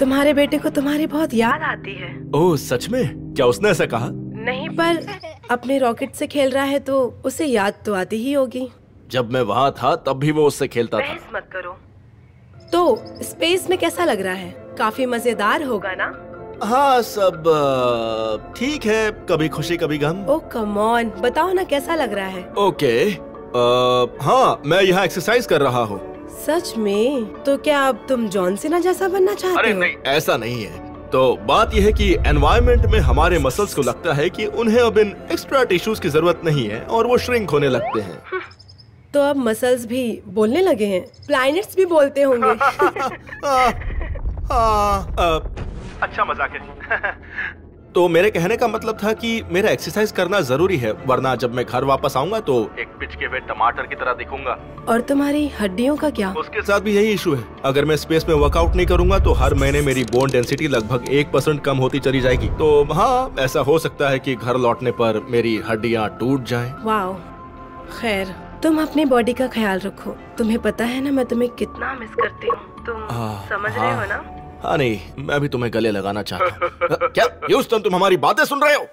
तुम्हारे बेटे को तुम्हारी बहुत याद आती है। ओह सच में? क्या उसने ऐसा कहा? नहीं पर अपने रॉकेट से खेल रहा है तो उसे याद तो आती ही होगी। जब मैं वहाँ था तब भी वो उससे खेलता था। मत करो। तो स्पेस में कैसा लग रहा है? काफ़ी मज़ेदार होगा ना? हाँ सब ठीक है। कभी खुशी कभी गम। ओ कम ऑन बताओ ना कैसा लग रहा है? ओके अ, हाँ मैं यहाँ एक्सरसाइज कर रहा हूँ। सच में? तो क्या अब तुम जॉन सीना जैसा बनना चाहते अरे हो? नहीं ऐसा नहीं है। तो बात यह है कि एनवायरनमेंट में हमारे मसल्स को लगता है कि उन्हें अब इन एक्स्ट्रा टिश्यूज की ज़रूरत नहीं है और वो श्रिंक होने लगते हैं। तो अब मसल्स भी बोलने लगे हैं। प्लैनेट्स भी बोलते होंगे। आ, आ, आ, अच्छा मज़ाक है। तो मेरे कहने का मतलब था कि मेरा एक्सरसाइज करना ज़रूरी है वरना जब मैं घर वापस आऊँगा तो एक पिचके हुए टमाटर की तरह दिखूँगा। और तुम्हारी हड्डियों का क्या? उसके साथ भी यही इशू है। अगर मैं स्पेस में वर्कआउट नहीं करूँगा तो हर महीने मेरी बोन डेंसिटी लगभग एक परसेंट कम होती चली जाएगी। तो हाँ ऐसा हो सकता है की घर लौटने पर मेरी हड्डियाँ टूट जाए। वाओ खैर तुम अपने बॉडी का ख्याल रखो। तुम्हें पता है ना मैं तुम्हें कितना मिस करती हूँ। तुम हाँ, समझ रहे हो। ना? हाँ नहीं मैं भी तुम्हें गले लगाना चाहता हूँ। क्या ह्यूस्टन तुम हमारी बातें सुन रहे हो?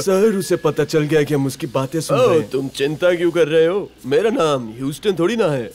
सर उसे पता चल गया कि हम उसकी बातें सुन रहे हैं। तुम चिंता क्यों कर रहे हो? मेरा नाम ह्यूस्टन थोड़ी ना है।